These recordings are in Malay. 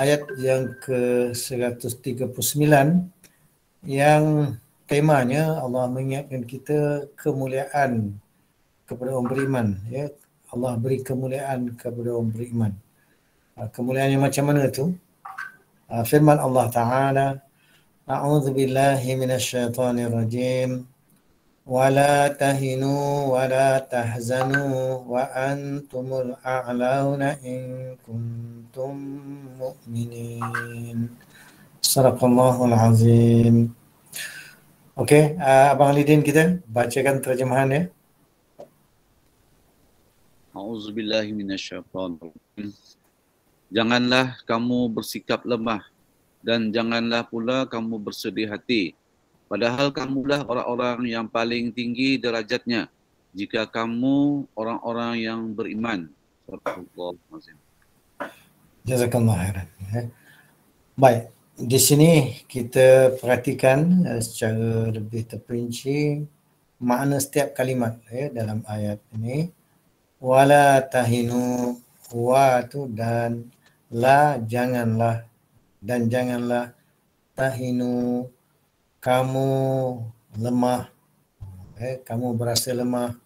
ayat yang ke-139 yang temanya Allah mengingatkan kita kemuliaan kepada orang beriman ya. Allah beri kemuliaan kepada orang beriman. Uh, kemuliaan yang macam mana tu? Uh, firman Allah taala a'udzu billahi minasyaitonir rajim ولا تهنوا ولا تحزنوا وأنتم الأعلون إن كنتم مؤمنين صدق الله العظيم Okey, uh, Abang Lidin kita bacakan terjemahan ya. A'udzubillahi minasyaitonirrajim. Janganlah kamu bersikap lemah dan janganlah pula kamu bersedih hati. Padahal kamulah orang-orang yang paling tinggi derajatnya jika kamu orang-orang yang beriman. Jazakallah khairan. Ya. Baik, di sini kita perhatikan uh, secara lebih terperinci makna setiap kalimat ya, dalam ayat ini wala tahinu wa tu dan la janganlah dan janganlah tahinu kamu lemah. Eh, kamu berasa lemah.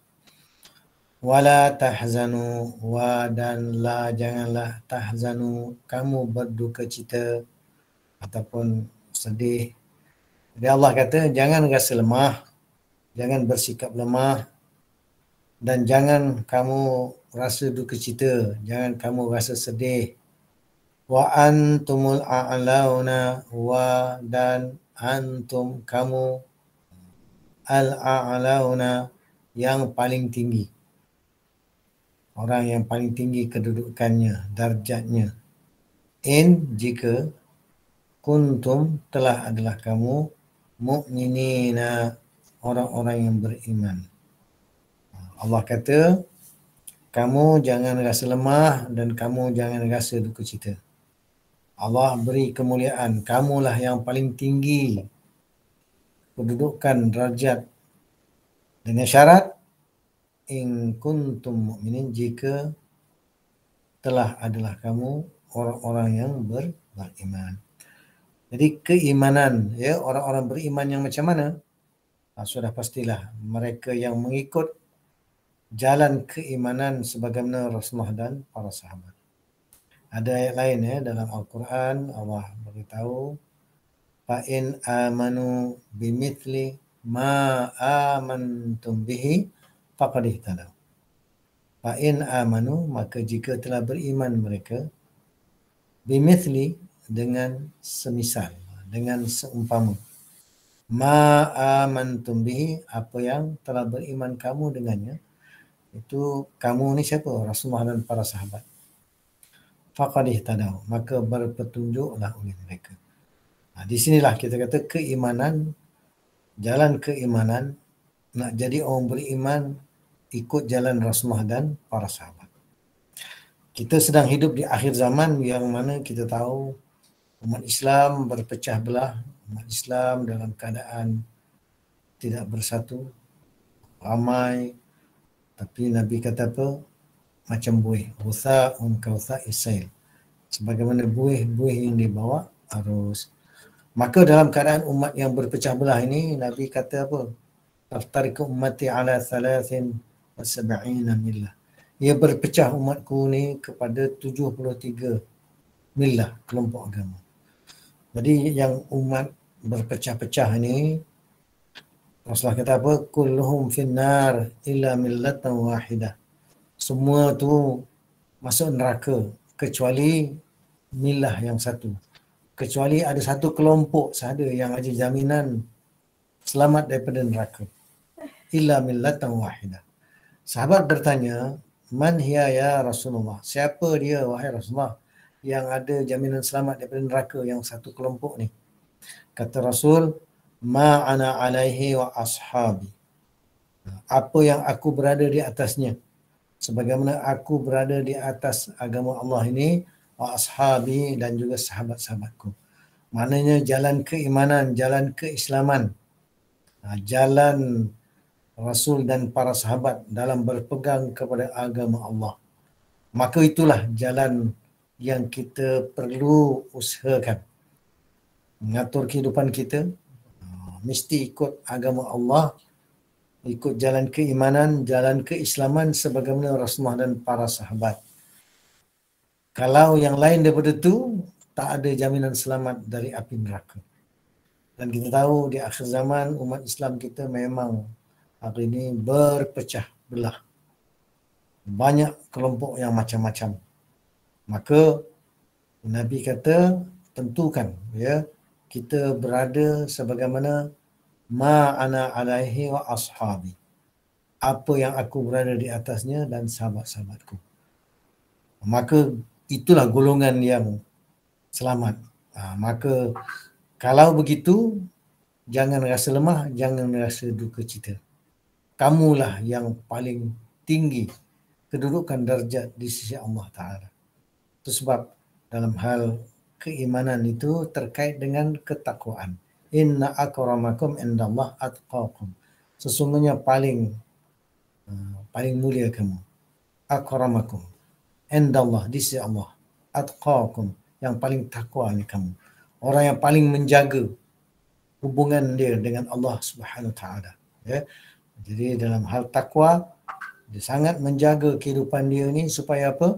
Wala tahzanu. Wa dan la janganlah tahzanu. Kamu berduka cita ataupun sedih. Jadi Allah kata jangan rasa lemah, jangan bersikap lemah. Dan jangan kamu rasa duka cita, jangan kamu rasa sedih. Wa antumul a'launa. Wa dan antum kamu al-a'launa yang paling tinggi. Orang yang paling tinggi kedudukannya, darjatnya. In jika kuntum telah adalah kamu mukminina orang-orang yang beriman. Allah kata kamu jangan rasa lemah dan kamu jangan rasa duka cita. Allah beri kemuliaan. Kamulah yang paling tinggi kedudukan derajat dengan syarat in kuntum mukminin jika telah adalah kamu orang-orang yang ber- beriman. Jadi keimanan ya orang-orang beriman yang macam mana? Ha, sudah pastilah mereka yang mengikut jalan keimanan sebagaimana Rasulullah dan para sahabat. Ada ayat lain ya dalam Al-Quran Allah beritahu fa in amanu bimithli ma amantum bihi faqad ihtadaw. Fa in amanu maka jika telah beriman mereka bimithli dengan semisal dengan seumpama. Ma amantum bihi apa yang telah beriman kamu dengannya itu kamu ni siapa? Rasulullah dan para sahabat faqad ihtadaw maka berpetunjuklah oleh mereka ha, di sinilah kita kata keimanan jalan keimanan nak jadi orang beriman ikut jalan Rasulullah dan para sahabat kita sedang hidup di akhir zaman yang mana kita tahu umat Islam berpecah belah, umat Islam dalam keadaan tidak bersatu, ramai. Tapi Nabi kata apa? Macam buih. Utha um kautha isail. Sebagaimana buih-buih yang dibawa arus. Maka dalam keadaan umat yang berpecah belah ini, Nabi kata apa? Taftarika ummati ala thalathin wa sab'ina millah. Ia berpecah umatku ni kepada 73 millah kelompok agama. Jadi yang umat berpecah-pecah ni Rasulullah kata apa? Kulluhum finnar illa millatan wahidah. Semua tu masuk neraka kecuali milah yang satu. Kecuali ada satu kelompok sahaja yang ada jaminan selamat daripada neraka. Illa millatan wahidah. Sahabat bertanya, Man hiya ya Rasulullah? Siapa dia wahai Rasulullah? yang ada jaminan selamat daripada neraka yang satu kelompok ni. Kata Rasul, ma ana alaihi wa ashabi. Apa yang aku berada di atasnya. Sebagaimana aku berada di atas agama Allah ini, wa ashabi dan juga sahabat-sahabatku. Maknanya jalan keimanan, jalan keislaman. Ha, jalan Rasul dan para sahabat dalam berpegang kepada agama Allah. Maka itulah jalan yang kita perlu usahakan. Mengatur kehidupan kita, uh, mesti ikut agama Allah, ikut jalan keimanan, jalan keislaman sebagaimana Rasulullah dan para sahabat. Kalau yang lain daripada itu, tak ada jaminan selamat dari api neraka. Dan kita tahu di akhir zaman umat Islam kita memang hari ini berpecah belah. Banyak kelompok yang macam-macam. Maka Nabi kata tentukan ya kita berada sebagaimana ma ana alaihi wa ashabi. Apa yang aku berada di atasnya dan sahabat-sahabatku. Maka itulah golongan yang selamat. Ha, maka kalau begitu, jangan rasa lemah, jangan rasa duka cita. Kamulah yang paling tinggi kedudukan darjat di sisi Allah Ta'ala. Itu sebab dalam hal keimanan itu terkait dengan ketakwaan. Inna akramakum indallah atqakum. Sesungguhnya paling uh, paling mulia kamu. Akramakum indallah di sisi Allah. Atqakum yang paling takwa ni kamu orang yang paling menjaga hubungan dia dengan Allah Subhanahu Taala. Ya. Jadi dalam hal takwa dia sangat menjaga kehidupan dia ni supaya apa?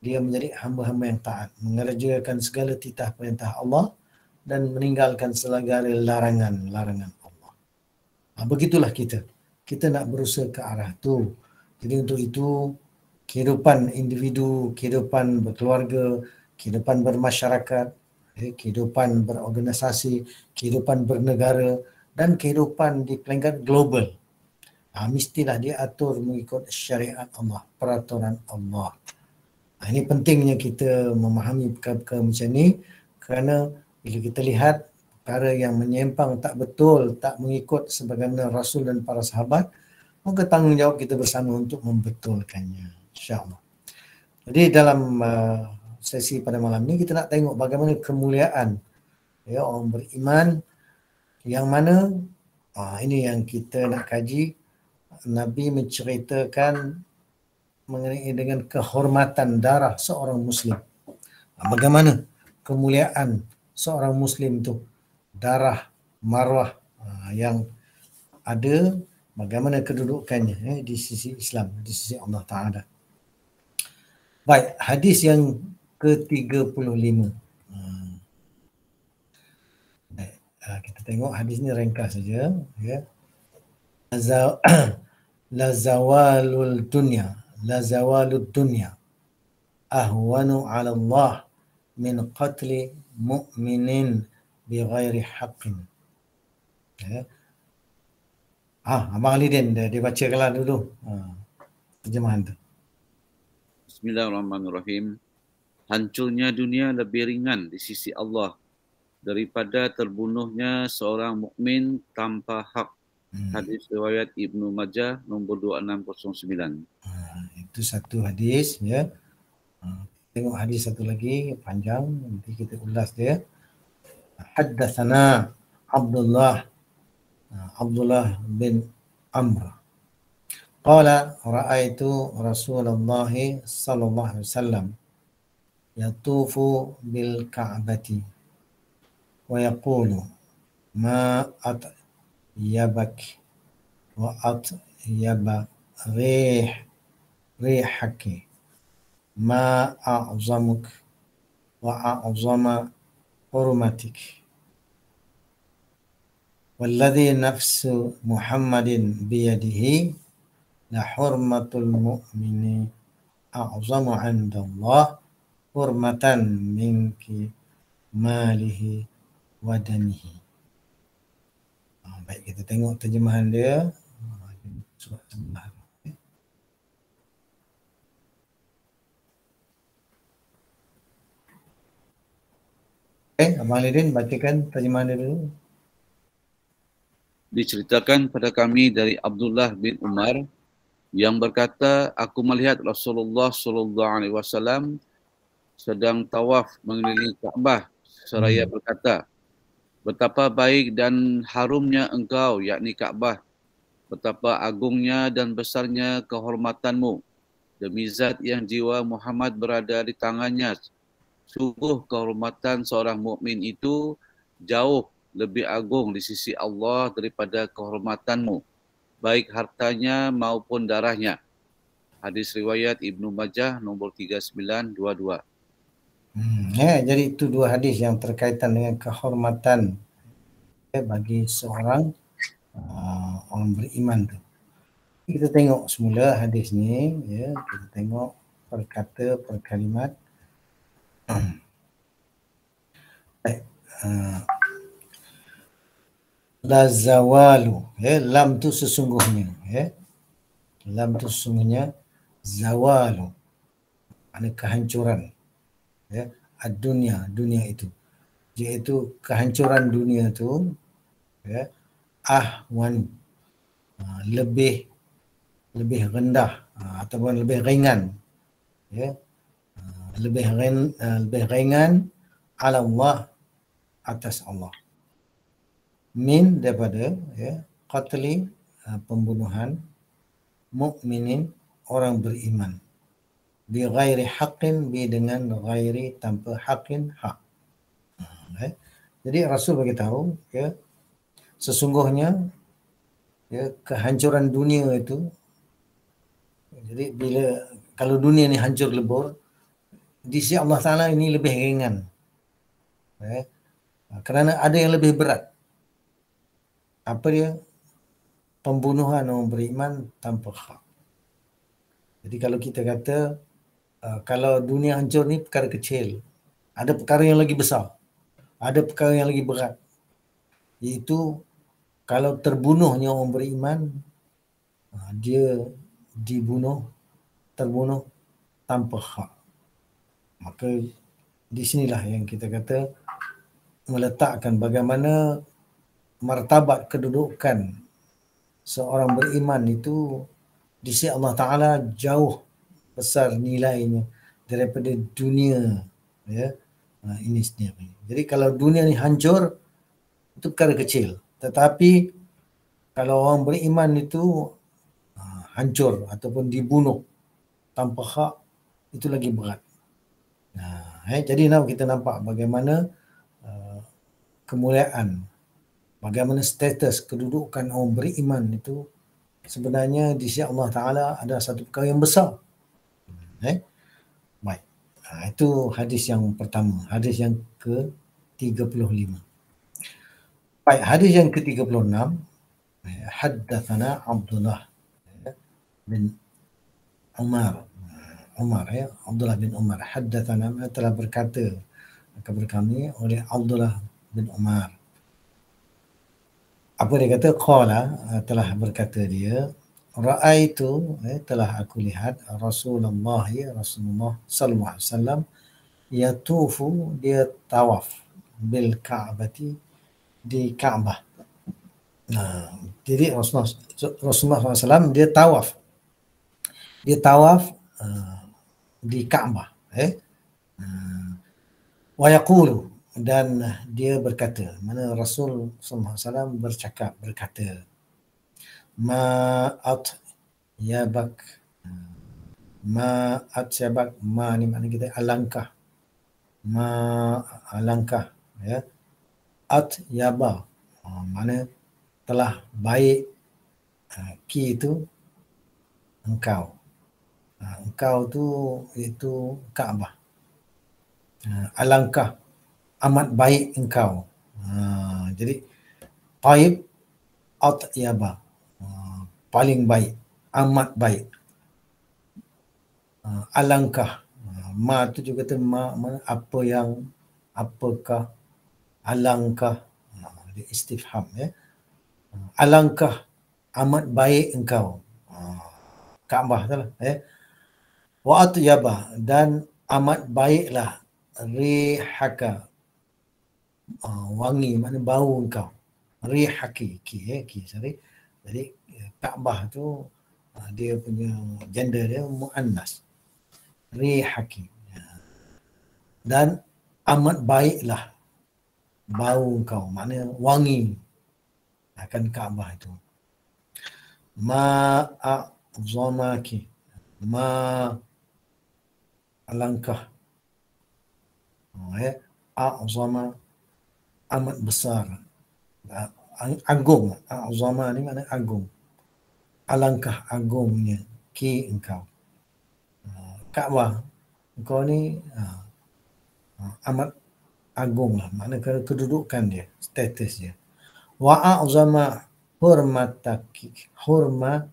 Dia menjadi hamba-hamba yang taat, mengerjakan segala titah perintah Allah dan meninggalkan segala larangan-larangan Allah. Ha, begitulah kita. Kita nak berusaha ke arah tu. Jadi untuk itu kehidupan individu, kehidupan berkeluarga, kehidupan bermasyarakat, eh, kehidupan berorganisasi, kehidupan bernegara dan kehidupan di peringkat global. Ha, mestilah dia atur mengikut syariat Allah, peraturan Allah. Ha, ini pentingnya kita memahami perkara-perkara macam ni kerana bila kita lihat perkara yang menyimpang tak betul, tak mengikut sebagaimana Rasul dan para sahabat, maka tanggungjawab kita bersama untuk membetulkannya. InsyaAllah. Jadi dalam uh, sesi pada malam ni kita nak tengok bagaimana kemuliaan ya orang beriman yang mana ah, ini yang kita nak kaji Nabi menceritakan mengenai dengan kehormatan darah seorang muslim ah, bagaimana kemuliaan seorang muslim tu darah marwah ah, yang ada bagaimana kedudukannya eh, di sisi Islam di sisi Allah Taala Baik, hadis yang ke-35. Hmm. Uh, kita tengok hadis ni ringkas saja ya. La zawalul dunya, la zawalud dunya ahwanu 'ala Allah min qatli mu'minin bi ghairi haqqin. Ya. Ah, Abang Alidin dia, dia bacakanlah dulu. Ha. Terjemahan tu. Bismillahirrahmanirrahim hancurnya dunia lebih ringan di sisi Allah daripada terbunuhnya seorang mukmin tanpa hak. Hmm. Hadis riwayat Ibnu Majah nombor 2609. Ha, itu satu hadis ya. Ha, tengok hadis satu lagi panjang. Nanti kita ulas dia. Haddatsana Abdullah ah, Abdullah bin Amr. Qala raaitu Rasulullah sallallahu alaihi wasallam yatufu bil ka'bati wa yaqulu ma at yabak wa at yaba ريح ريحك ما أعظمك وأعظم حرمتك والذي نفس محمد بيده لحرمة المؤمن أعظم عند الله حرمة منك ماله ودمه آه، Baik, kita tengok terjemahan dia. Surah Al-Baqarah. Okay, Abang Lidin bacakan terjemahan dia dulu. Diceritakan pada kami dari Abdullah bin Umar yang berkata, aku melihat Rasulullah sallallahu alaihi wasallam sedang tawaf mengelilingi Kaabah seraya hmm. berkata betapa baik dan harumnya engkau yakni Kaabah betapa agungnya dan besarnya kehormatanmu demi zat yang jiwa Muhammad berada di tangannya sungguh kehormatan seorang mukmin itu jauh lebih agung di sisi Allah daripada kehormatanmu baik hartanya maupun darahnya hadis riwayat Ibnu Majah nombor 3922 Hmm, ya, jadi itu dua hadis yang terkaitan dengan kehormatan ya, bagi seorang uh, orang beriman tu. Kita tengok semula hadis ni, ya, kita tengok per kata, per kalimat. Baik. Uh, la zawalu, ya, lam tu sesungguhnya, ya. Lam tu sesungguhnya zawalu. Ada kehancuran ya dunia dunia itu iaitu kehancuran dunia itu ya ahwan uh, lebih lebih rendah uh, ataupun lebih ringan uh, lebih rin, uh, lebih ringan ala Allah atas Allah min daripada ya qatli uh, pembunuhan mukminin orang beriman bi ghairi haqqin bi dengan ghairi tanpa haqqin hak. Okay. Jadi Rasul bagi tahu ya sesungguhnya ya kehancuran dunia itu jadi bila kalau dunia ni hancur lebur di sisi Allah Taala ini lebih ringan. Okay. Kerana ada yang lebih berat. Apa dia? Pembunuhan orang beriman tanpa hak. Jadi kalau kita kata Ah, kalau dunia hancur ni perkara kecil. Ada perkara yang lagi besar. Ada perkara yang lagi berat. Iaitu kalau terbunuhnya orang beriman, uh, dia dibunuh, terbunuh tanpa hak. Maka di sinilah yang kita kata meletakkan bagaimana martabat kedudukan seorang beriman itu di sisi Allah Ta'ala jauh besar nilainya daripada dunia ya ini sendiri. Jadi kalau dunia ni hancur itu perkara kecil. Tetapi kalau orang beriman itu ha, hancur ataupun dibunuh tanpa hak itu lagi berat. Nah, eh, jadi nak kita nampak bagaimana uh, kemuliaan, bagaimana status kedudukan orang beriman itu sebenarnya di sisi Allah Taala ada satu perkara yang besar. Eh? Baik. Ha, itu hadis yang pertama. Hadis yang ke-35. Baik, hadis yang ke-36. Eh, haddathana Abdullah eh, bin Umar. Umar ya, Abdullah bin Umar. Haddathana telah berkata kepada kami oleh Abdullah bin Umar. Apa dia kata? Qala telah berkata dia Ra'aitu eh, telah aku lihat Rasulullah ya Rasulullah sallallahu alaihi wasallam yatufu dia tawaf bil Ka'bati di Ka'bah. Nah, jadi Rasulullah Rasulullah SAW dia tawaf. Dia tawaf uh, di Ka'bah, eh. Uh, wa yaqulu dan dia berkata, mana Rasul sallallahu alaihi wasallam bercakap berkata, ma'at yabak ma'at yabak ma ni makna kita alangkah ma alangkah ya at yaba uh, mana telah baik uh, ki itu engkau uh, engkau tu itu Kaabah uh, alangkah amat baik engkau uh, jadi taib at yaba paling baik, amat baik. Alangkah. Ma tu juga kata ma, apa yang apakah alangkah uh, istifham ya. Alangkah amat baik engkau. Kaabah tu lah ya. Wa atyaba dan amat baiklah rihaka uh, wangi mana bau engkau rihaki ki eh ki sorry jadi Kaabah tu uh, dia punya gender dia muannas. Rihaki. Ya. Dan amat baiklah bau kau, mana wangi akan Kaabah itu. Ma'azamaki ma alangkah ya a'zama amat besar. Agung. A'zama ni makna agung. Alangkah agungnya ki engkau. Kaabah engkau ni amat agung lah. Makna kedudukan dia status dia. Wa a'zama hurmataki hurma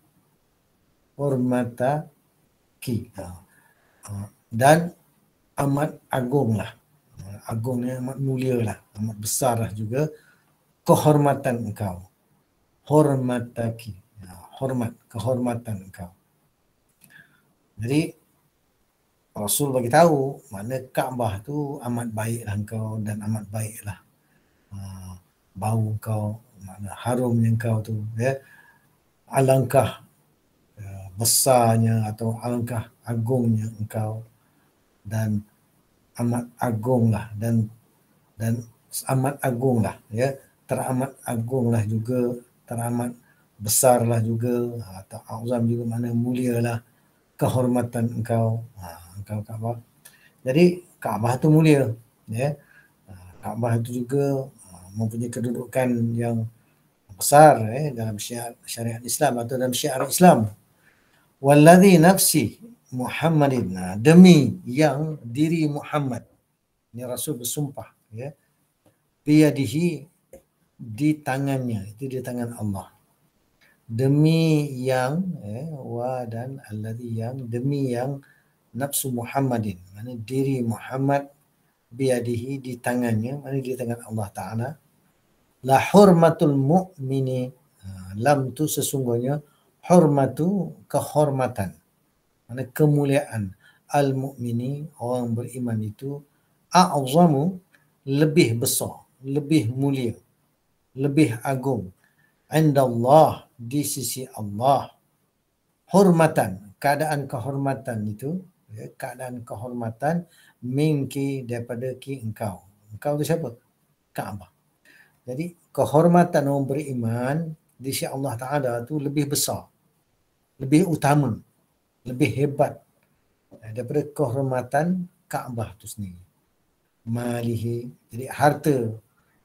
hurmataki dan amat agung lah. Agung ni amat mulia lah. Amat besar lah juga kehormatan engkau. Hormataki. Hormat kehormatan engkau. Jadi Rasul bagi tahu mana Kaabah tu amat baiklah engkau dan amat baiklah uh, bau kau mana harumnya engkau tu ya. Alangkah uh, besarnya atau alangkah agungnya engkau dan amat agunglah dan dan amat agunglah ya teramat agunglah juga teramat besarlah juga atau azam juga mana mulialah kehormatan engkau ha, engkau Kaabah. Jadi Kaabah tu mulia, ya. Ha, Kaabah itu juga ha, mempunyai kedudukan yang besar eh, dalam syariat Islam atau dalam syiar Islam. Walladhi nafsi Muhammadin demi yang diri Muhammad. Ini Rasul bersumpah ya. Biyadihi di tangannya, itu di tangan Allah demi yang eh, wa dan alladhi yang demi yang nafsu Muhammadin mana diri Muhammad biadihi di tangannya mana di tangan Allah Taala la hurmatul mu'mini ha, lam tu sesungguhnya hormatu kehormatan mana kemuliaan al mu'mini orang beriman itu a'zamu lebih besar lebih mulia lebih agung. Inda Allah di sisi Allah. Hormatan keadaan kehormatan itu ya, keadaan kehormatan mingki daripada ki engkau. Engkau itu siapa? Kaabah. Jadi kehormatan orang beriman di sisi Allah Taala itu lebih besar lebih utama lebih hebat daripada kehormatan Kaabah itu sendiri malihi jadi harta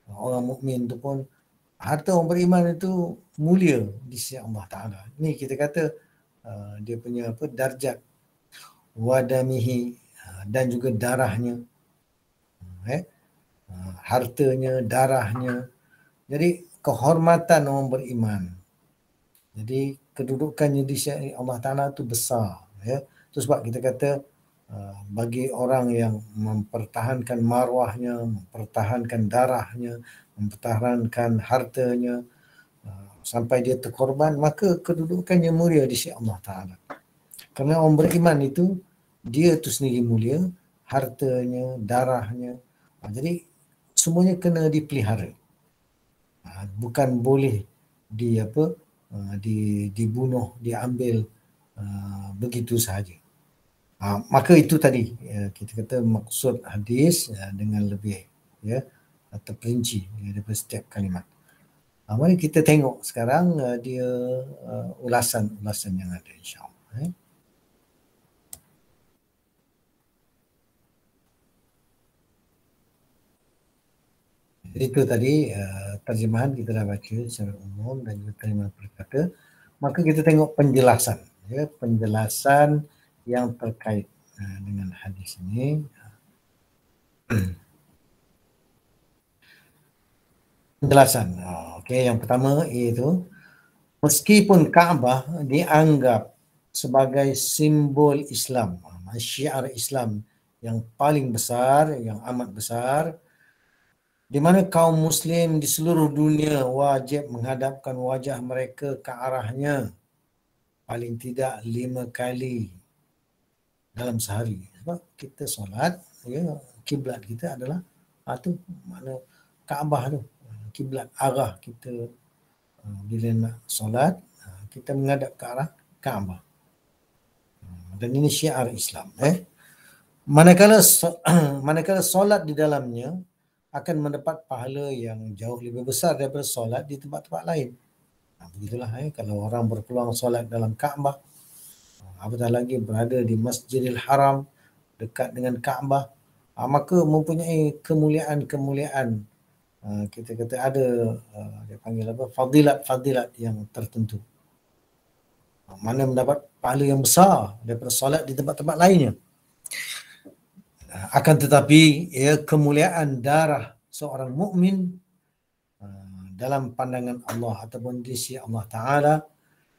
orang mukmin itu pun harta orang beriman itu mulia di sisi Allah Taala. Ni kita kata uh, dia punya apa darjat wadamihi uh, dan juga darahnya. Eh uh, hartanya, darahnya. Jadi kehormatan orang beriman. Jadi kedudukannya di sisi Allah Taala itu besar, ya. Itu sebab kita kata uh, bagi orang yang mempertahankan marwahnya, mempertahankan darahnya, mempertahankan hartanya uh, sampai dia terkorban maka kedudukannya mulia di sisi Allah Taala. Kerana orang beriman itu dia tu sendiri mulia, hartanya, darahnya. Uh, jadi semuanya kena dipelihara. Bukan boleh di apa di dibunuh, diambil begitu sahaja. maka itu tadi ya, kita kata maksud hadis dengan lebih ya atau perinci daripada setiap kalimat. Uh, mari kita tengok sekarang uh, dia uh, ulasan-ulasan yang ada insyaAllah. Eh. Itu tadi uh, terjemahan kita dah baca secara umum dan juga terjemahan perkata. Maka kita tengok penjelasan. Ya, penjelasan yang terkait uh, dengan hadis ini. penjelasan. Ah, okey, yang pertama iaitu meskipun Kaabah dianggap sebagai simbol Islam, ah, syiar Islam yang paling besar, yang amat besar, di mana kaum muslim di seluruh dunia wajib menghadapkan wajah mereka ke arahnya paling tidak lima kali dalam sehari. Sebab kita solat, ya, kiblat kita adalah itu mana Kaabah tu kiblat arah kita uh, bila nak solat uh, kita menghadap ke arah Kaabah. Uh, dan ini syiar Islam eh. Manakala manakala solat di dalamnya akan mendapat pahala yang jauh lebih besar daripada solat di tempat-tempat lain. Nah, begitulah eh. Kalau orang berpeluang solat dalam Kaabah apatah lagi berada di Masjidil Haram dekat dengan Kaabah uh, maka mempunyai kemuliaan-kemuliaan uh, kita kata ada uh, dia panggil apa fadilat-fadilat yang tertentu. Mana mendapat pahala yang besar daripada solat di tempat-tempat lainnya akan tetapi ya kemuliaan darah seorang mukmin uh, dalam pandangan Allah ataupun di sisi Allah Taala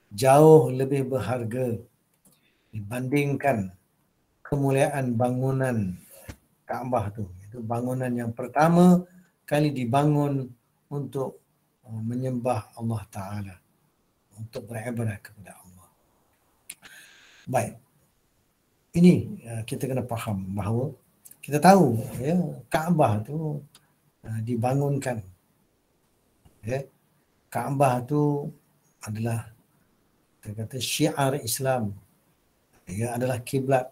jauh lebih berharga dibandingkan kemuliaan bangunan Kaabah tu. Itu bangunan yang pertama kali dibangun untuk uh, menyembah Allah Taala untuk beribadah kepada Allah. Baik. Ini uh, kita kena faham bahawa kita tahu ya Kaabah tu uh, dibangunkan ya Kaabah tu adalah kita kata syiar Islam ia adalah kiblat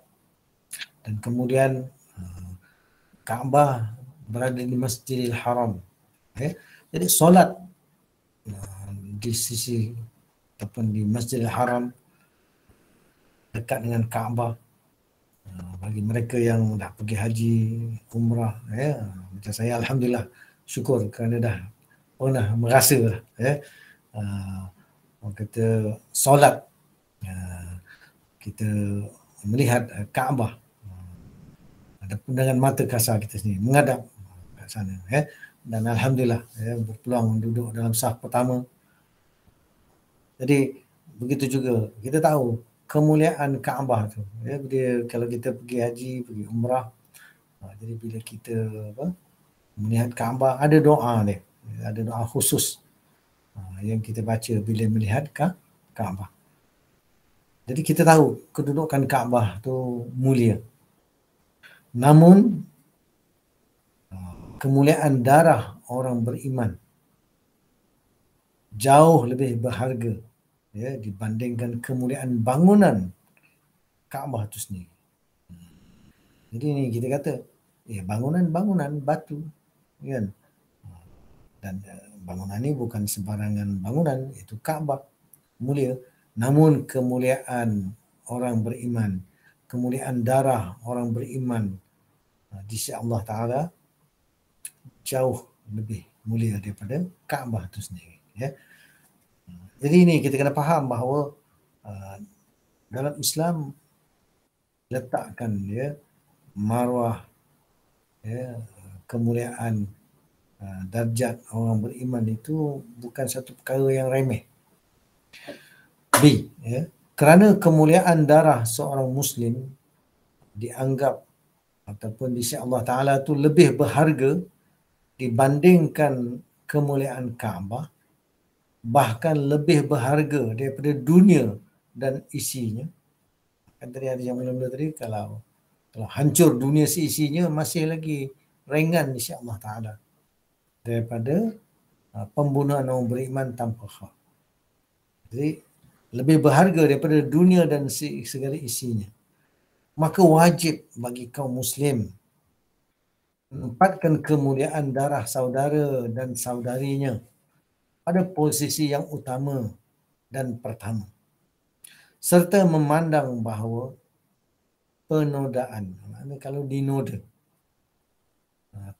dan kemudian uh, Kaabah berada di Masjidil Haram. Okay. Jadi solat uh, di sisi ataupun di Masjidil Haram dekat dengan Kaabah bagi mereka yang dah pergi haji, umrah, ya, macam saya Alhamdulillah syukur kerana dah pernah merasa ya, uh, orang kata solat. Uh, kita melihat uh, Kaabah ada pandangan mata kasar kita sendiri menghadap ke sana ya. Dan alhamdulillah ya berpeluang duduk dalam saf pertama. Jadi begitu juga kita tahu kemuliaan Kaabah tu. Ya dia kalau kita pergi haji pergi umrah ha, jadi bila kita apa melihat Kaabah ada doa dia. Ada doa khusus ha, yang kita baca bila melihat Kaabah jadi kita tahu kedudukan Kaabah tu mulia. Namun kemuliaan darah orang beriman jauh lebih berharga ya dibandingkan kemuliaan bangunan Kaabah itu sendiri. Jadi ini kita kata ya bangunan-bangunan batu kan. Dan eh, bangunan ini bukan sembarangan bangunan itu Kaabah mulia Namun kemuliaan orang beriman, kemuliaan darah orang beriman uh, di sisi Allah Taala jauh lebih mulia daripada Kaabah itu sendiri. Ya. Jadi ini kita kena faham bahawa uh, dalam Islam letakkan ya marwah ya kemuliaan uh, darjat orang beriman itu bukan satu perkara yang remeh. B. Ya. Kerana kemuliaan darah seorang Muslim dianggap ataupun di sisi Allah Ta'ala itu lebih berharga dibandingkan kemuliaan Kaabah bahkan lebih berharga daripada dunia dan isinya. Kan tadi ada yang mula-mula tadi kalau kalau hancur dunia seisinya masih lagi ringan di sisi Allah Ta'ala daripada uh, pembunuhan orang beriman tanpa hak. Jadi lebih berharga daripada dunia dan segala isinya. Maka wajib bagi kaum muslim menempatkan kemuliaan darah saudara dan saudarinya pada posisi yang utama dan pertama. Serta memandang bahawa penodaan, kalau dinoda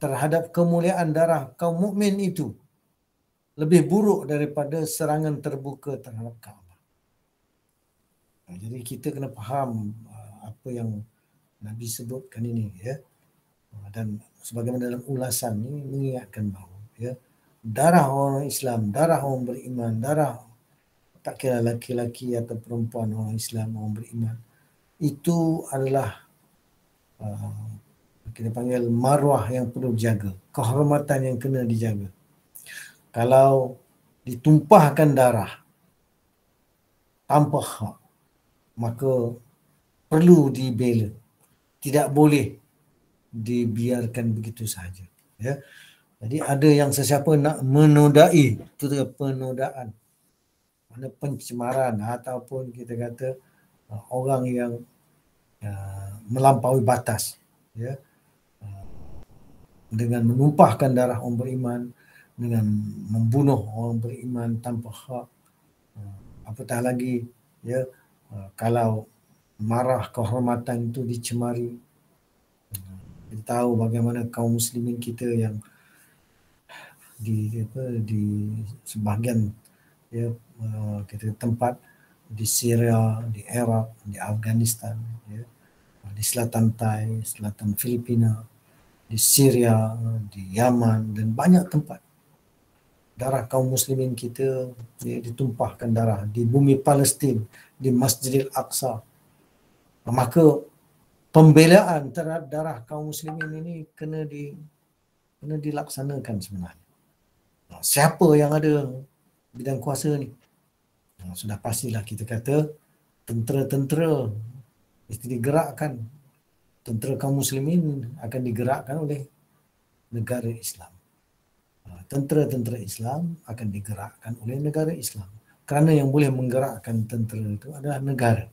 terhadap kemuliaan darah kaum mukmin itu lebih buruk daripada serangan terbuka terhadap kaum. Jadi kita kena faham uh, apa yang Nabi sebutkan ini ya. Dan sebagaimana dalam ulasan ini mengingatkan bahawa ya darah orang Islam, darah orang beriman, darah tak kira laki-laki atau perempuan orang Islam orang beriman. Itu adalah uh, kita panggil marwah yang perlu dijaga, kehormatan yang kena dijaga. Kalau ditumpahkan darah tanpa hak maka perlu dibela. Tidak boleh dibiarkan begitu sahaja ya jadi ada yang sesiapa nak menodai itu dia penodaan mana pencemaran ataupun kita kata uh, orang yang uh, melampaui batas ya uh, dengan menumpahkan darah orang beriman dengan membunuh orang beriman tanpa hak uh, apatah lagi ya Uh, kalau marah kehormatan itu dicemari. Kita tahu bagaimana kaum muslimin kita yang di apa di sebahagian ya uh, kita tempat di Syria, di Iraq, di Afghanistan, ya, di selatan Thai, selatan Filipina, di Syria, di Yaman dan banyak tempat. Darah kaum muslimin kita ya, ditumpahkan darah di bumi Palestin, di Masjidil Aqsa, maka pembelaan terhadap darah kaum muslimin ini kena di kena dilaksanakan sebenarnya. Siapa yang ada bidang kuasa ni? Sudah pastilah kita kata tentera-tentera mesti digerakkan. Tentera kaum muslimin akan digerakkan oleh negara Islam. Tentera-tentera Islam akan digerakkan oleh negara Islam. Kerana yang boleh menggerakkan tentera itu adalah negara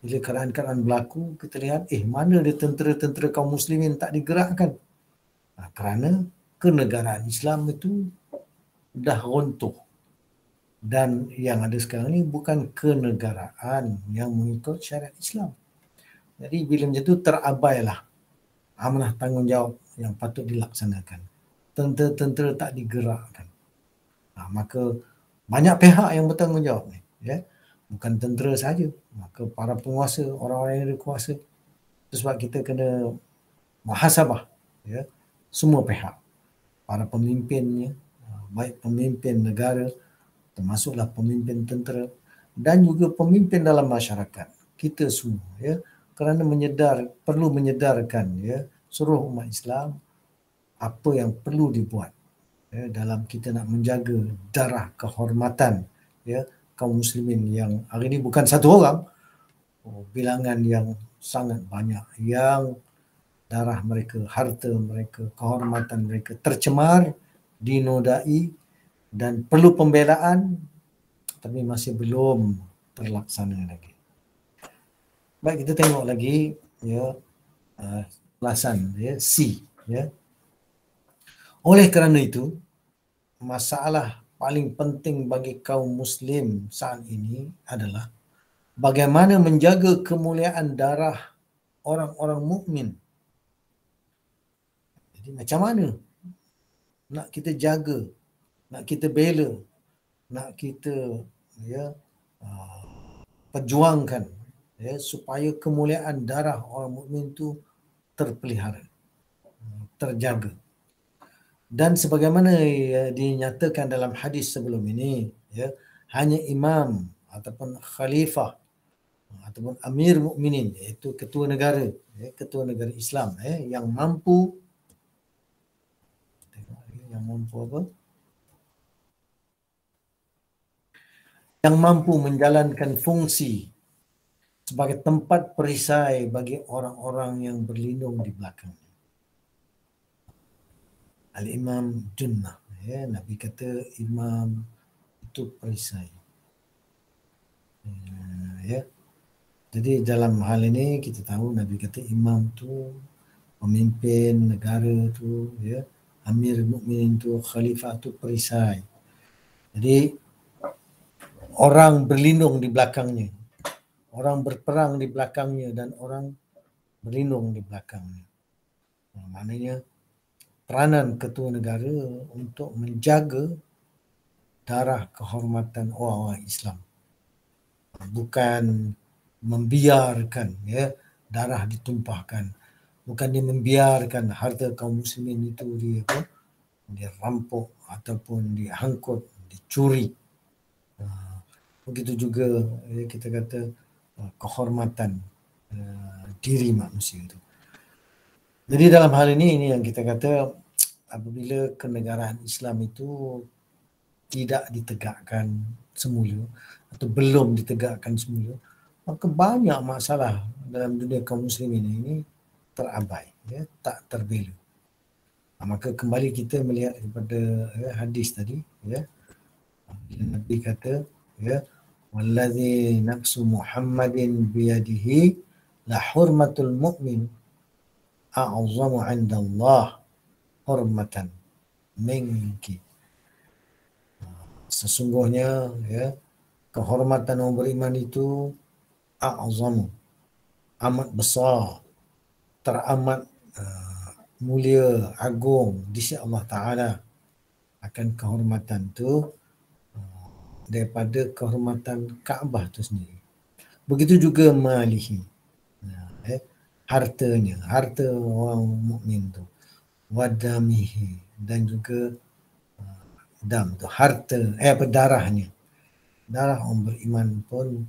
bila keadaan-keadaan berlaku, kita lihat, eh mana ada tentera-tentera kaum muslimin tak digerakkan? Kerana kenegaraan Islam itu dah runtuh. Dan yang ada sekarang ni bukan kenegaraan yang mengikut syariat Islam. Jadi bila macam itu terabailah amanah tanggungjawab yang patut dilaksanakan. Tentera-tentera tak digerakkan. Nah, maka banyak pihak yang bertanggungjawab ni. Ya bukan tentera saja maka para penguasa orang-orang yang ada kuasa sebab kita kena muhasabah ya semua pihak para pemimpinnya baik pemimpin negara termasuklah pemimpin tentera dan juga pemimpin dalam masyarakat kita semua ya. Kerana menyedar perlu menyedarkan ya seluruh umat Islam apa yang perlu dibuat ya, dalam kita nak menjaga darah kehormatan ya kaum muslimin yang hari ini bukan satu orang oh, bilangan yang sangat banyak yang darah mereka, harta mereka, kehormatan mereka tercemar, dinodai dan perlu pembelaan tapi masih belum terlaksana lagi. Baik kita tengok lagi ya uh, ulasan ya C ya. Oleh kerana itu masalah paling penting bagi kaum muslim saat ini adalah bagaimana menjaga kemuliaan darah orang-orang mukmin. Macam mana? Nak kita jaga, nak kita bela, nak kita ya uh, perjuangkan ya supaya kemuliaan darah orang mukmin itu terpelihara, terjaga. Dan sebagaimana ya, dinyatakan dalam hadis sebelum ini ya hanya imam ataupun khalifah ataupun amir mukminin iaitu ketua negara ya, ketua negara Islam ya, yang mampu yang mampu apa yang mampu menjalankan fungsi sebagai tempat perisai bagi orang-orang yang berlindung di belakang Al-Imam Junnah. Ya, Nabi kata imam itu perisai. Ya. Jadi dalam hal ini kita tahu Nabi kata imam tu pemimpin negara tu ya amir mukminin tu khalifah tu perisai. Jadi orang berlindung di belakangnya. Orang berperang di belakangnya dan orang berlindung di belakangnya. Maknanya peranan ketua negara untuk menjaga darah kehormatan orang-orang Islam. Bukan membiarkan ya darah ditumpahkan. Bukan dia membiarkan harta kaum muslimin itu di apa? dirampok ataupun dihangkut, dicuri. Ha, begitu juga ya, kita kata uh, kehormatan uh, diri manusia itu. Jadi dalam hal ini ini yang kita kata apabila kenegaraan Islam itu tidak ditegakkan semula atau belum ditegakkan semula maka banyak masalah dalam dunia kaum muslimin ini terabai ya tak terbela. Maka kembali kita melihat kepada ya, hadis tadi ya. Nabi kata ya wallazi nafsu muhammadin biyadihi la hurmatul mu'min a'zamu 'inda Allah hormatan mengki. Sesungguhnya ya kehormatan orang beriman itu a'zamu amat besar teramat uh, mulia agung di sisi Allah taala akan kehormatan tu uh, daripada kehormatan Kaabah tu sendiri. Begitu juga malihi. Uh, eh, hartanya harta orang mukmin tu. Wadamihi dan juga uh, dam tu. Harta eh apa darahnya. Darah orang beriman pun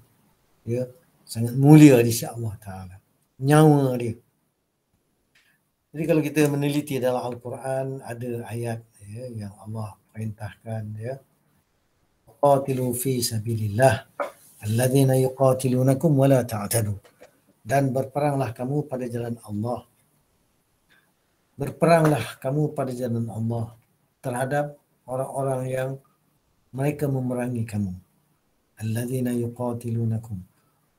ya sangat mulia di sisi Allah taala. Nyawa dia jadi kalau kita meneliti dalam al-Quran ada ayat ya, yang Allah perintahkan ya qatilu fi sabilillah alladhina yuqatilunakum wala ta'tadu dan berperanglah kamu pada jalan Allah berperanglah kamu pada jalan Allah terhadap orang-orang yang mereka memerangi kamu. Alladzina yuqatilunakum.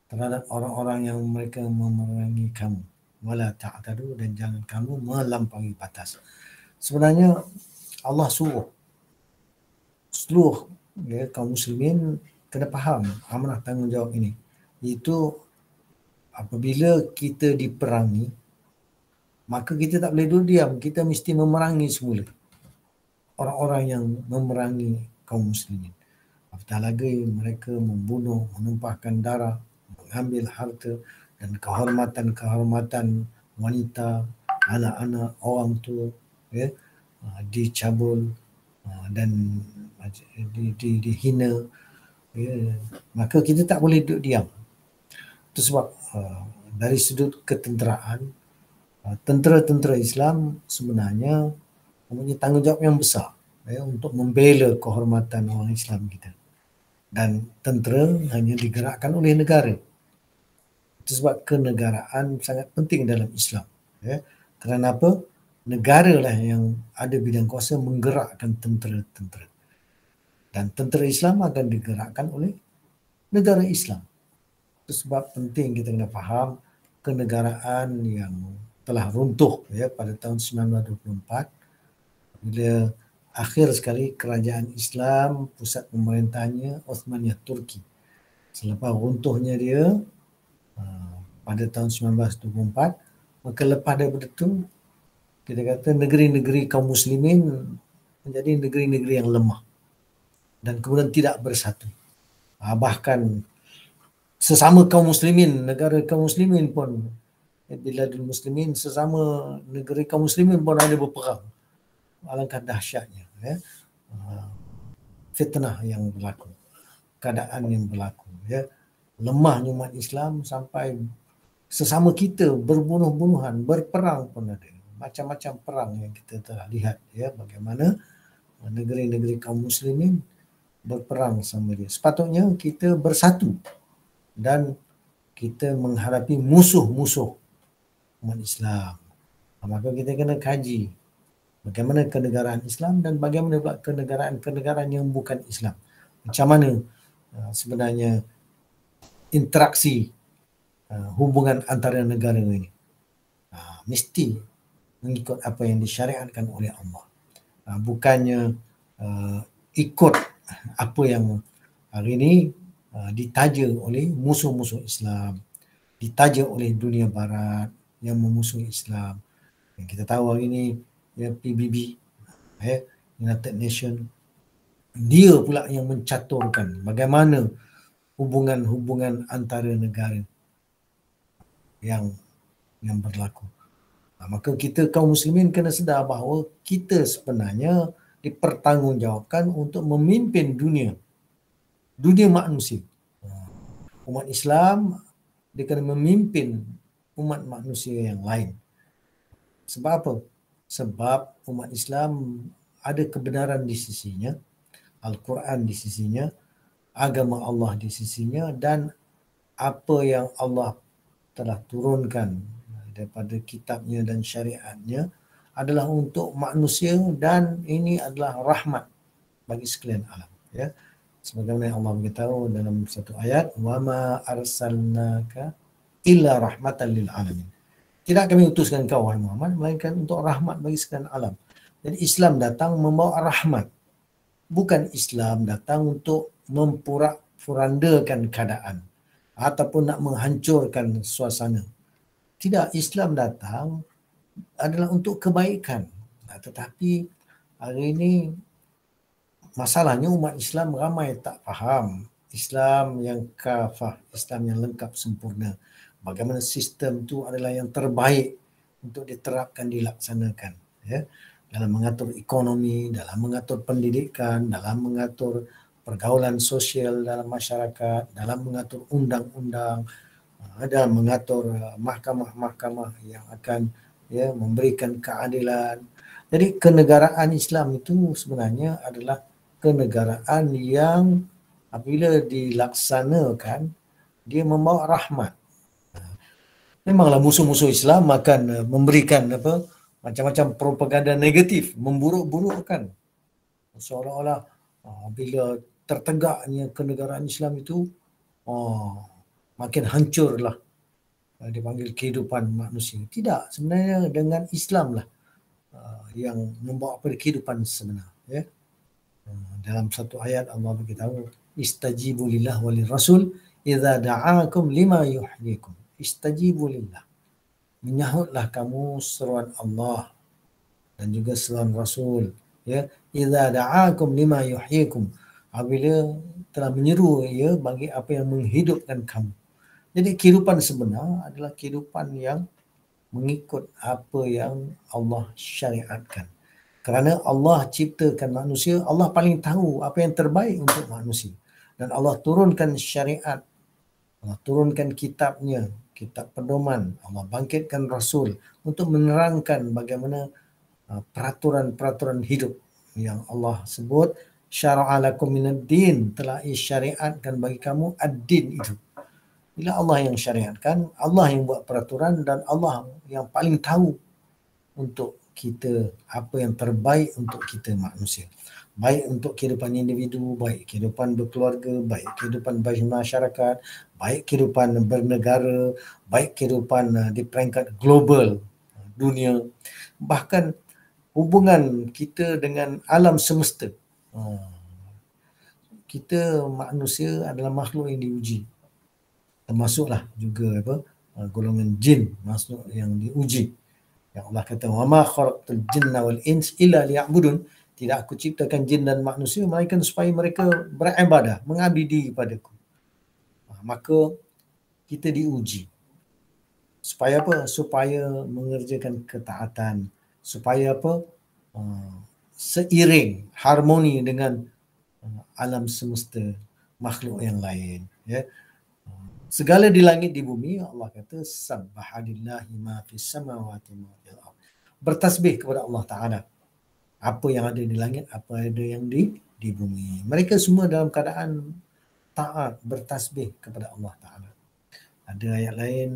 Terhadap orang-orang yang mereka memerangi kamu. Wala ta'tadu dan jangan kamu melampaui batas. Sebenarnya Allah suruh seluruh ya, kaum muslimin kena faham amanah tanggungjawab ini. Itu apabila kita diperangi, maka kita tak boleh duduk diam. Kita mesti memerangi semula orang-orang yang memerangi kaum muslimin. Apatah lagi mereka membunuh, menumpahkan darah, mengambil harta dan kehormatan-kehormatan wanita, anak-anak, orang tua ya, ah, dicabul ah, dan di, di, dihina. Ya. Maka kita tak boleh duduk diam. Itu sebab ah, dari sudut ketenteraan tentera-tentera Islam sebenarnya mempunyai tanggungjawab yang besar ya, untuk membela kehormatan orang Islam kita. Dan tentera hanya digerakkan oleh negara. Itu sebab kenegaraan sangat penting dalam Islam. Ya. Kerana apa? Negara lah yang ada bidang kuasa menggerakkan tentera-tentera. Dan tentera Islam akan digerakkan oleh negara Islam. Itu sebab penting kita kena faham kenegaraan yang telah runtuh ya pada tahun 1924 bila akhir sekali kerajaan Islam pusat pemerintahnya Osmaniyah Turki selepas runtuhnya dia pada tahun 1924 maka lepas daripada itu kita kata negeri-negeri kaum muslimin menjadi negeri-negeri yang lemah dan kemudian tidak bersatu. Uh, bahkan sesama kaum muslimin negara kaum muslimin pun bila di muslimin sesama negeri kaum muslimin pun ada berperang alangkah dahsyatnya ya. Uh, fitnah yang berlaku keadaan yang berlaku ya lemahnya umat Islam sampai sesama kita berbunuh-bunuhan berperang pun ada macam-macam perang yang kita telah lihat ya bagaimana negeri-negeri kaum muslimin berperang sama dia sepatutnya kita bersatu dan kita menghadapi musuh-musuh umat Islam. Maka kita kena kaji bagaimana kenegaraan Islam dan bagaimana pula kenegaraan-kenegaraan yang bukan Islam. Macam mana uh, sebenarnya interaksi uh, hubungan antara negara ini. Uh, mesti mengikut apa yang disyariatkan oleh Allah. Bukannya ikut apa yang hari ini ditaja oleh musuh-musuh Islam, ditaja oleh dunia barat, yang memusuhi Islam. Yang kita tahu hari ini ya PBB ya United Nation dia pula yang mencaturkan bagaimana hubungan-hubungan antara negara yang yang berlaku. Nah, maka kita kaum muslimin kena sedar bahawa kita sebenarnya dipertanggungjawabkan untuk memimpin dunia. Dunia manusia. Umat Islam dia kena memimpin umat manusia yang lain. Sebab apa? Sebab umat Islam ada kebenaran di sisinya, Al-Quran di sisinya, agama Allah di sisinya dan apa yang Allah telah turunkan daripada kitabnya dan syariatnya adalah untuk manusia dan ini adalah rahmat bagi sekalian alam ya sebagaimana Allah beritahu dalam satu ayat wa ma arsalnaka illa rahmatan lil alamin. Tidak kami utuskan kau wahai Muhammad melainkan untuk rahmat bagi sekalian alam. Dan Islam datang membawa rahmat. Bukan Islam datang untuk mempurak furandakan keadaan. ataupun nak menghancurkan suasana. Tidak, Islam datang adalah untuk kebaikan. Tetapi hari ini masalahnya umat Islam ramai tak faham Islam yang kafah, Islam yang lengkap sempurna. Bagaimana sistem itu adalah yang terbaik untuk diterapkan, dilaksanakan. Ya. Dalam mengatur ekonomi, dalam mengatur pendidikan, dalam mengatur pergaulan sosial dalam masyarakat, dalam mengatur undang-undang, ada mengatur uh, mahkamah-mahkamah yang akan ya memberikan keadilan. Jadi kenegaraan Islam itu sebenarnya adalah kenegaraan yang apabila dilaksanakan dia membawa rahmat. Memanglah musuh-musuh Islam akan memberikan apa macam-macam propaganda negatif, memburuk-burukkan. Seolah-olah bila tertegaknya kenegaraan Islam itu oh, makin hancurlah dipanggil kehidupan manusia. Tidak, sebenarnya dengan Islam lah uh, yang membawa pada kehidupan sebenar. Ya. Uh, dalam satu ayat Allah beritahu, istajibu lillah walil rasul idza da'akum lima yuhyikum. Istajibu lillah. Menyahutlah kamu seruan Allah dan juga seruan Rasul. Ya, idza da'akum lima yuhyikum. Apabila telah menyeru ya bagi apa yang menghidupkan kamu. Jadi kehidupan sebenar adalah kehidupan yang mengikut apa yang Allah syariatkan. Kerana Allah ciptakan manusia, Allah paling tahu apa yang terbaik untuk manusia. Dan Allah turunkan syariat, Allah turunkan kitabnya, kitab pedoman, Allah bangkitkan Rasul untuk menerangkan bagaimana uh, peraturan-peraturan hidup yang Allah sebut syara'alakum minad din telah isyariatkan bagi kamu ad-din itu bila Allah yang syariatkan, Allah yang buat peraturan dan Allah yang paling tahu untuk kita apa yang terbaik untuk kita manusia. Baik untuk kehidupan individu, baik kehidupan berkeluarga, baik kehidupan masyarakat, baik kehidupan bernegara, baik kehidupan uh, di peringkat global uh, dunia. Bahkan hubungan kita dengan alam semesta. Uh, kita manusia adalah makhluk yang diuji. Termasuklah juga apa? Uh, golongan jin masuk yang diuji. Yang Allah kata wa ma khalaqtul jinna wal ins illa liya'budun. Tidak aku ciptakan jin dan manusia melainkan supaya mereka beribadah mengabdi padaku. Uh, maka kita diuji. Supaya apa? Supaya mengerjakan ketaatan. Supaya apa? Uh, seiring harmoni dengan uh, alam semesta makhluk yang lain ya. Segala di langit di bumi Allah kata subhanallahi ma fis samawati wa fil ard. Bertasbih kepada Allah taala. Apa yang ada di langit apa ada yang di di bumi. Mereka semua dalam keadaan taat bertasbih kepada Allah taala. Ada ayat lain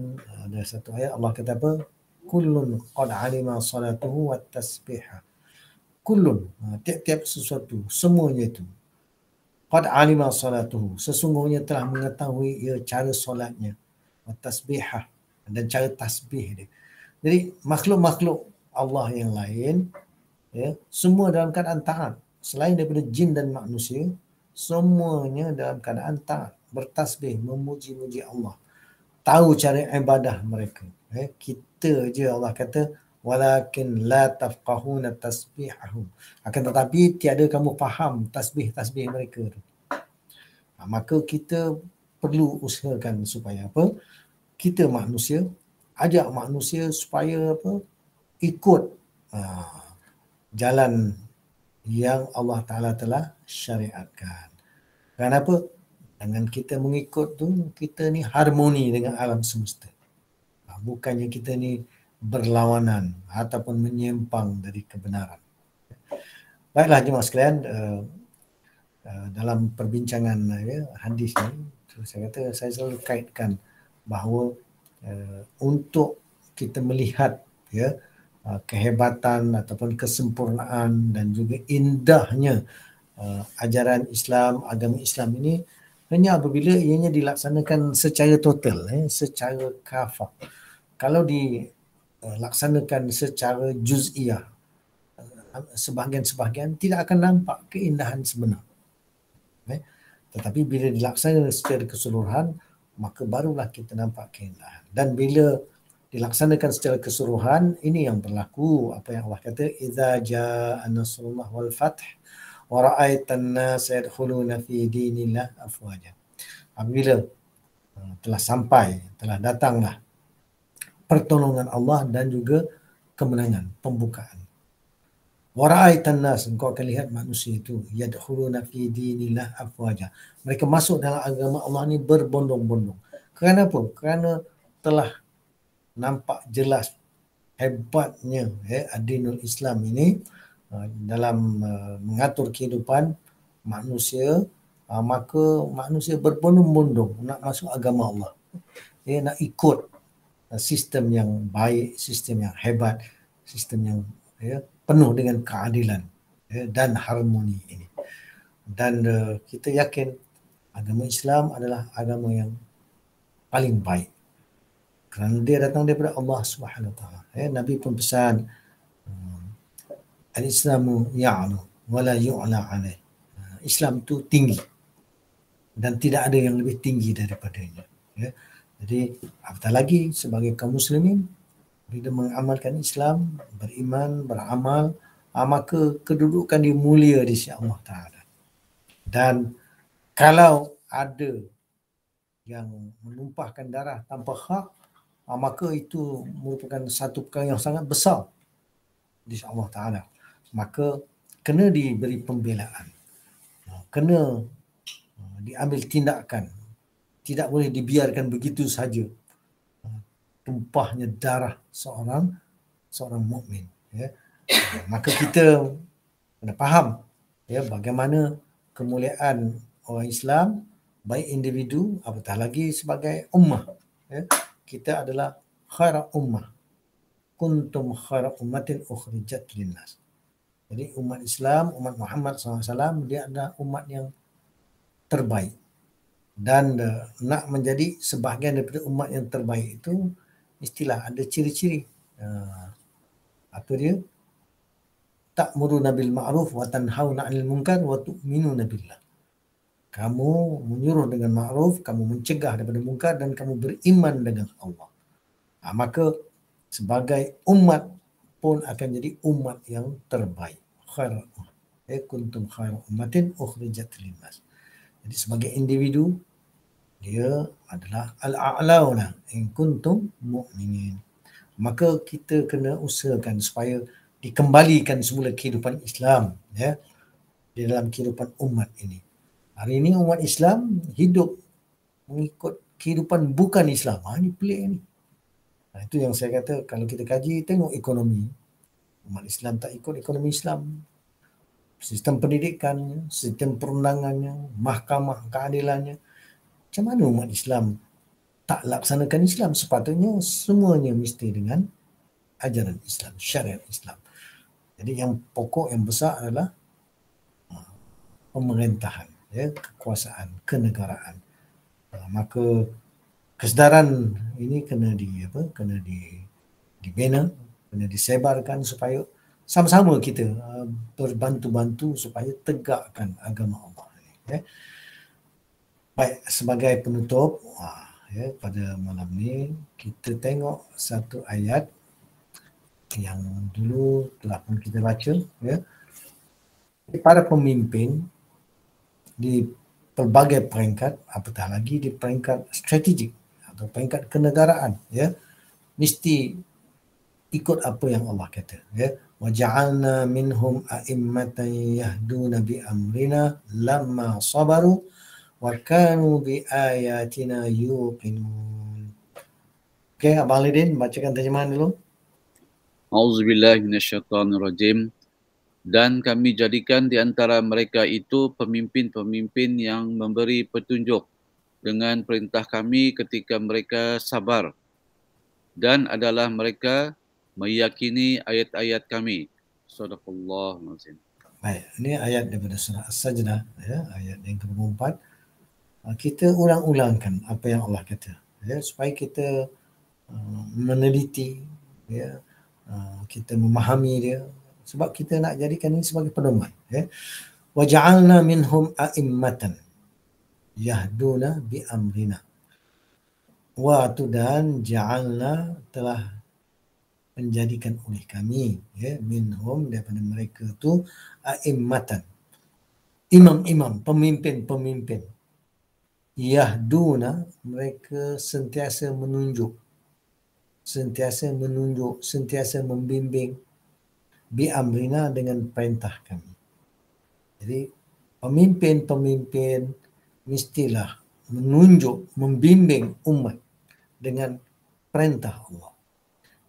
ada satu ayat Allah kata apa? Kullun qad alima salatuhu wat tasbihah kullun ha, tiap-tiap sesuatu. Semuanya itu. Qad alima salatuhu. Sesungguhnya telah mengetahui ia cara solatnya. Tasbihah. Dan cara tasbih dia. Jadi makhluk-makhluk Allah yang lain ya semua dalam keadaan taat. Selain daripada jin dan manusia semuanya dalam keadaan taat. Bertasbih memuji-muji Allah. Tahu cara ibadah mereka. Ya kita je Allah kata walakin la tafqahuna tasbihahum. Akan tetapi tiada kamu faham tasbih-tasbih mereka tu. Ha, maka kita perlu usahakan supaya apa? Kita manusia ajak manusia supaya apa? Ikut uh, jalan yang Allah Taala telah syariatkan. Kenapa dengan kita mengikut tu kita ni harmoni dengan alam semesta. Ha, bukannya kita ni berlawanan ataupun menyimpang dari kebenaran. Baiklah jemaah sekalian, uh, uh, dalam perbincangan ya, hadis ni, saya kata saya selalu kaitkan bahawa uh, untuk kita melihat ya uh, kehebatan ataupun kesempurnaan dan juga indahnya uh, ajaran Islam, agama Islam ini hanya apabila ianya dilaksanakan secara total, eh, secara kafah. Kalau di laksanakan secara juz'iyah uh, sebahagian-sebahagian tidak akan nampak keindahan sebenar. Eh? Tetapi bila dilaksanakan secara keseluruhan, maka barulah kita nampak keindahan. Dan bila dilaksanakan secara keseluruhan, ini yang berlaku apa yang Allah kata idza jaa nasrullah wal fath wa ra'aitan nas yadkhuluna fi dinillah afwaja. Apabila telah sampai, telah datanglah pertolongan Allah dan juga kemenangan, pembukaan. Wara'aitan nas, engkau akan lihat manusia itu. Yadkhuluna fi dinillah afwaja. Mereka masuk dalam agama Allah ni berbondong-bondong. Kerana apa? Kerana telah nampak jelas hebatnya eh, adinul Islam ini uh, dalam uh, mengatur kehidupan manusia uh, maka manusia berbondong-bondong nak masuk agama Allah. Eh, nak ikut sistem yang baik, sistem yang hebat, sistem yang ya, penuh dengan keadilan ya, dan harmoni ini. Dan uh, kita yakin agama Islam adalah agama yang paling baik. Kerana dia datang daripada Allah Subhanahu Wa Taala. Ya, Nabi pun pesan uh, al-Islamu ya'lu wa la yu'la alaih. Islam itu tinggi dan tidak ada yang lebih tinggi daripadanya. Ya. Jadi apatah lagi sebagai kaum muslimin bila mengamalkan Islam, beriman, beramal, ah, maka kedudukan dia mulia di sisi Allah Ta'ala. Dan kalau ada yang menumpahkan darah tanpa hak, ah, maka itu merupakan satu perkara yang sangat besar di sisi Allah Ta'ala. Maka kena diberi pembelaan. Ah, kena diambil tindakan. Tidak boleh dibiarkan begitu saja. Tumpahnya darah seorang seorang mukmin ya. Maka kita kena faham ya bagaimana kemuliaan orang Islam baik individu apatah lagi sebagai ummah ya. Kita adalah khaira ummah. Kuntum khaira ummatin ukhrijat linnas. Jadi umat Islam umat Muhammad SAW dia adalah umat yang terbaik dan uh, nak menjadi sebahagian daripada umat yang terbaik itu istilah ada ciri-ciri. Uh, apa dia? Tak muru nabil ma'ruf wa tanhauna 'anil munkar wa tu'minuna billah. Kamu menyuruh dengan ma'ruf kamu mencegah daripada munkar dan kamu beriman dengan Allah. Ha, maka sebagai umat pun akan jadi umat yang terbaik. Khair eh kuntum khair ummatin ukhrijat linnas jadi sebagai individu dia adalah al-a'launa in kuntum mu'minin. Maka kita kena usahakan supaya dikembalikan semula kehidupan Islam ya di dalam kehidupan umat ini. Hari ini umat Islam hidup mengikut kehidupan bukan Islam. Ha, ini pelik ni. Nah, itu yang saya kata kalau kita kaji tengok ekonomi. Umat Islam tak ikut ekonomi Islam. Sistem pendidikannya, sistem perundangannya, mahkamah keadilannya, macam mana umat Islam tak laksanakan Islam sepatutnya semuanya mesti dengan ajaran Islam, syariat Islam. Jadi yang pokok yang besar adalah uh, pemerintahan, ya, kekuasaan, kenegaraan. Uh, maka kesedaran ini kena di apa? Kena di dibina, kena disebarkan supaya sama-sama kita uh, berbantu-bantu supaya tegakkan agama Allah. Ya. Baik, sebagai penutup ya, pada malam ni kita tengok satu ayat yang dulu telah pun kita baca ya. Para pemimpin di pelbagai peringkat, apatah lagi di peringkat strategik atau peringkat kenegaraan ya, mesti ikut apa yang Allah kata ya. Waja'alna minhum a'immatan yahduna bi amrina lamma sabaru وَكَانُوا بِآيَاتِنَا يُوقِنُونَ Okay, Abang Lidin, bacakan terjemahan dulu. Auzubillahiminasyaitanirrajim. Dan kami jadikan di antara mereka itu pemimpin-pemimpin yang memberi petunjuk dengan perintah kami ketika mereka sabar. Dan adalah mereka meyakini ayat-ayat kami. Sadaqallahulazim. Baik, ini ayat daripada surah As-Sajdah, ya, ayat yang ke-24. Ah, kita ulang-ulangkan apa yang Allah kata ya supaya kita uh, meneliti ya uh, kita memahami dia sebab kita nak jadikan ini sebagai pedoman ya waja'alna minhum a'immatan yahduna bi amrina wa tu dan ja'alna telah menjadikan oleh kami ya minhum daripada mereka tu a'immatan. Imam-imam pemimpin-pemimpin. Yahduna mereka sentiasa menunjuk. Sentiasa menunjuk sentiasa membimbing. Bi amrina dengan perintah kami. Jadi pemimpin-pemimpin mestilah menunjuk membimbing umat dengan perintah Allah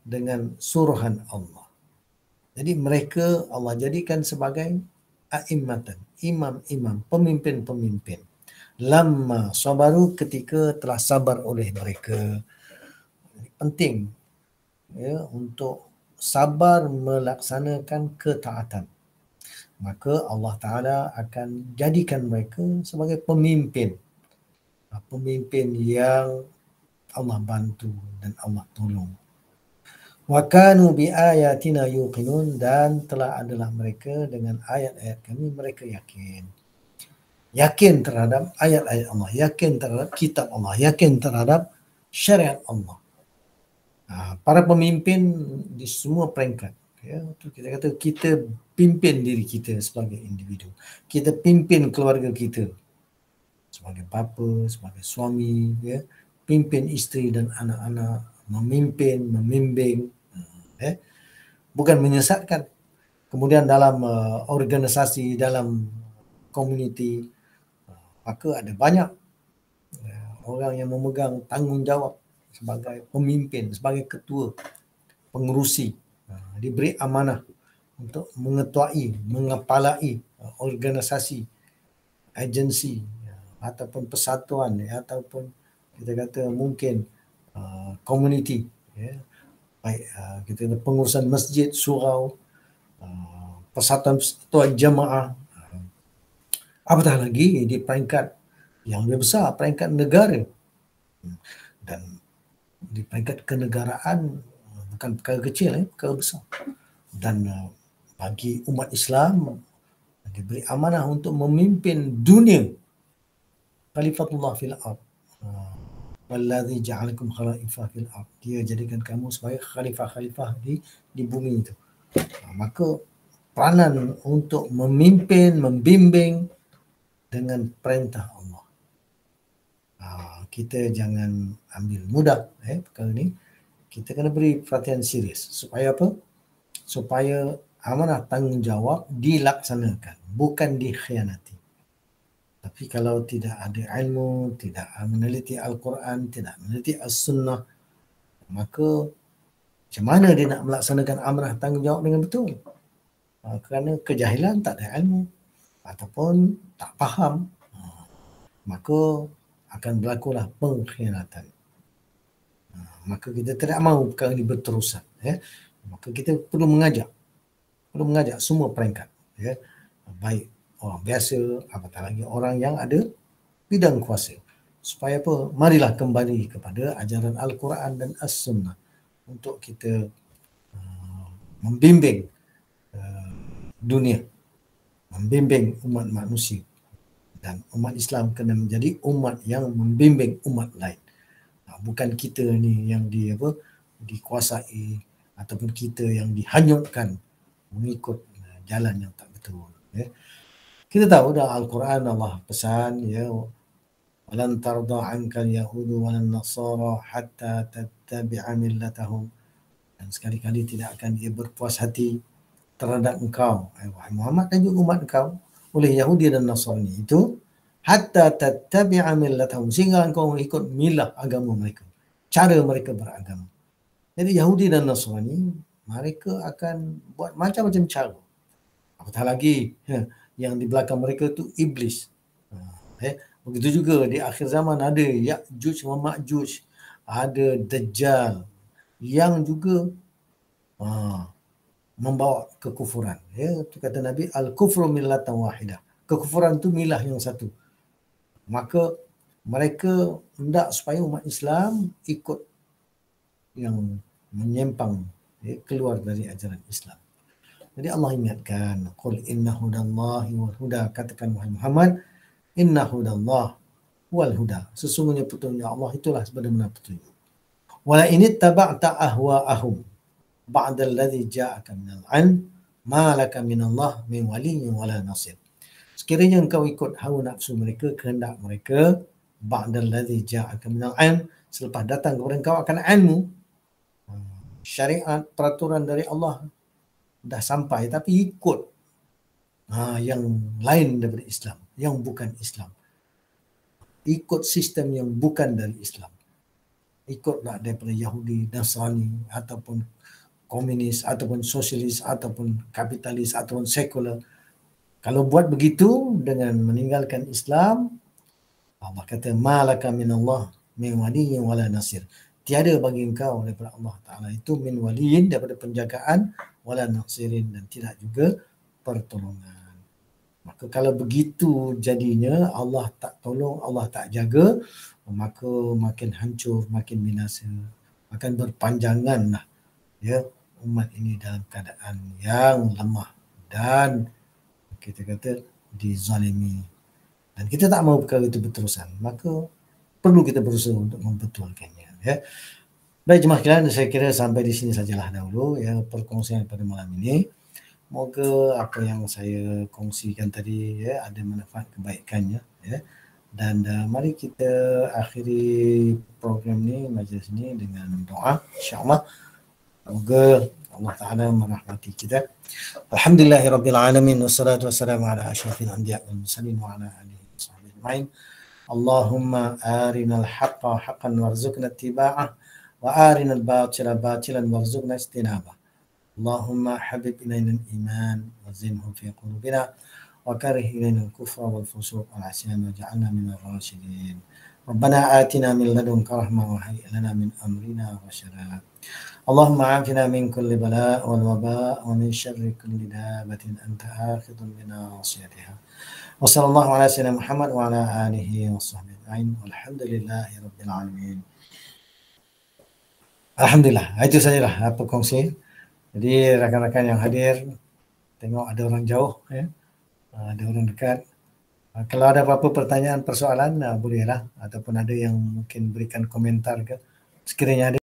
dengan suruhan Allah. Jadi mereka Allah jadikan sebagai a'immatan, imam-imam, pemimpin-pemimpin. Lama sabaru ketika telah sabar oleh mereka. Penting ya untuk sabar melaksanakan ketaatan. Maka Allah Taala akan jadikan mereka sebagai pemimpin. Pemimpin yang Allah bantu dan Allah tolong wa kanu bi ayatina yuqinun dan telah adalah mereka dengan ayat-ayat kami mereka yakin. Yakin terhadap ayat-ayat Allah yakin terhadap kitab Allah yakin terhadap syariat Allah. Ha, para pemimpin di semua peringkat ya kita kata kita pimpin diri kita sebagai individu. Kita pimpin keluarga kita sebagai bapa sebagai suami ya pimpin isteri dan anak-anak memimpin membimbing eh bukan menyesatkan. Kemudian dalam uh, organisasi dalam komuniti uh, maka ada banyak uh, orang yang memegang tanggungjawab sebagai pemimpin sebagai ketua pengurusi uh, diberi amanah untuk mengetuai mengepalai uh, organisasi agensi uh, ataupun persatuan ya, ataupun kita kata mungkin uh, komuniti ya, baik uh, kita ada pengurusan masjid, surau, uh, persatuan persatuan jemaah. Uh, apatah lagi di peringkat yang lebih besar, peringkat negara. Dan di peringkat kenegaraan bukan perkara kecil, eh, perkara besar. Dan uh, bagi umat Islam diberi amanah untuk memimpin dunia. Khalifatullah fil ard. Walladhi ja'alakum khalifah fil ard. Dia jadikan kamu sebagai khalifah-khalifah di di bumi itu. Ha, maka peranan untuk memimpin, membimbing dengan perintah Allah. Ha, kita jangan ambil mudah eh perkara ni. Kita kena beri perhatian serius supaya apa? Supaya amanah tanggungjawab dilaksanakan, bukan dikhianati. Tapi kalau tidak ada ilmu, tidak meneliti Al-Quran, tidak meneliti As-Sunnah, maka macam mana dia nak melaksanakan amanah tanggungjawab dengan betul? Ha, kerana kejahilan tak ada ilmu ataupun tak faham, ha, maka akan berlakulah pengkhianatan. Ha, maka kita tidak mahu perkara ini berterusan. Ya. Maka kita perlu mengajak, perlu mengajak semua peringkat. Ya. Baik orang biasa, apatah lagi orang yang ada bidang kuasa. Supaya apa? Marilah kembali kepada ajaran Al-Quran dan As-Sunnah untuk kita uh, membimbing uh, dunia, membimbing umat manusia dan umat Islam kena menjadi umat yang membimbing umat lain. Uh, bukan kita ni yang di apa dikuasai ataupun kita yang dihanyutkan mengikut uh, jalan yang tak betul. Ya. Kita tahu dah Al-Quran Allah pesan ya walan tarda anka yahudu walan nasara hatta tattabi'a millatahum. Dan sekali-kali tidak akan dia berpuas hati terhadap engkau. Wahai Muhammad dan juga umat engkau oleh Yahudi dan Nasrani itu hatta tattabi'a millatahum. Sehingga engkau mengikut milah agama mereka cara mereka beragama. Jadi Yahudi dan Nasrani mereka akan buat macam-macam cara. Apatah lagi ya, yang di belakang mereka tu iblis. Ha, eh, begitu juga di akhir zaman ada Ya'juj wa Ma'juj, ada Dajjal yang juga uh, membawa kekufuran. Ya, tu kata Nabi al-kufru millatan wahidah. Kekufuran tu milah yang satu. Maka mereka hendak supaya umat Islam ikut yang menyimpang ya, keluar dari ajaran Islam. Jadi Allah ingatkan, "Qul inna hudallahi wal huda." Katakan wahai Muhammad, "Inna hudallah." wal huda. Sesungguhnya petunjuk Allah itulah sebenarnya petunjuk. Wala ini taba'ta ahwa'ahum ba'da alladhi ja'aka minal ilm ma laka minallah min waliyyin wala nasir. Sekiranya engkau ikut hawa nafsu mereka, kehendak mereka, ba'da alladhi ja'aka minal ilm, selepas datang kepada engkau akan ilmu, syariat, peraturan dari Allah dah sampai tapi ikut ha, yang lain daripada Islam, yang bukan Islam. Ikut sistem yang bukan dari Islam ikutlah daripada Yahudi, Nasrani ataupun komunis ataupun sosialis ataupun kapitalis ataupun sekular. Kalau buat begitu dengan meninggalkan Islam, Allah kata malaka min Allah min waliyyin wala nasir. Tiada bagi engkau daripada Allah Taala. Itu min waliyin daripada penjagaan wala nasirin dan tidak juga pertolongan. Maka kalau begitu jadinya Allah tak tolong, Allah tak jaga, maka makin hancur, makin binasa, akan berpanjangan lah ya umat ini dalam keadaan yang lemah dan kita kata dizalimi. Dan kita tak mahu perkara itu berterusan maka perlu kita berusaha untuk membetulkannya ya. Baik jemaah sekalian saya kira sampai di sini sajalah dahulu ya perkongsian pada malam ini. Moga apa yang saya kongsikan tadi ya ada manfaat kebaikannya ya. Dan uh, mari kita akhiri program ni majlis ni dengan doa insyaallah. Semoga Allah Taala merahmati kita. Alhamdulillahirabbil alamin wassalatu wassalamu ala asyrafil anbiya wal mursalin wa ala alihi washabbihi ajmain اللهم أرنا الحق حقا وارزقنا اتباعه وأرنا الباطل باطلا وارزقنا اجتنابه. اللهم حبب إلينا الإيمان وزنه في قلوبنا وكره إلينا الكفر والفسوق والعصيان واجعلنا من الراشدين. ربنا آتنا من لدنك رحمة وهيئ لنا من أمرنا رشدا. اللهم عافنا من كل بلاء والوباء ومن شر كل دابة أنت آخذ بناصيتها. وصلى الله على سيدنا محمد وعلى آله وصحبه أجمعين والحمد لله رب العالمين Alhamdulillah, itu sajalah apa kongsi. Jadi rakan-rakan yang hadir, tengok ada orang jauh ya. Ah, ada orang dekat. Uh, kalau ada apa-apa pertanyaan, persoalan, uh, bolehlah. Ataupun ada yang mungkin berikan komentar ke. Sekiranya ada